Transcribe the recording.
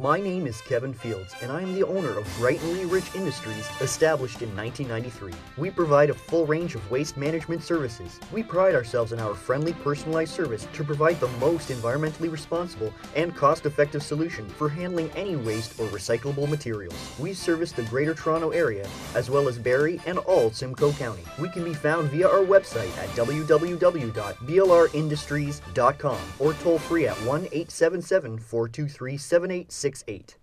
My name is Kevin Fields, and I am the owner of Brighton Lee-Rich Industries, established in 1993. We provide a full range of waste management services. We pride ourselves in our friendly, personalized service to provide the most environmentally responsible and cost effective solution for handling any waste or recyclable materials. We service the Greater Toronto Area, as well as Barrie and all Simcoe County. We can be found via our website at www.blrindustries.com or toll free at 1 877 423 7868.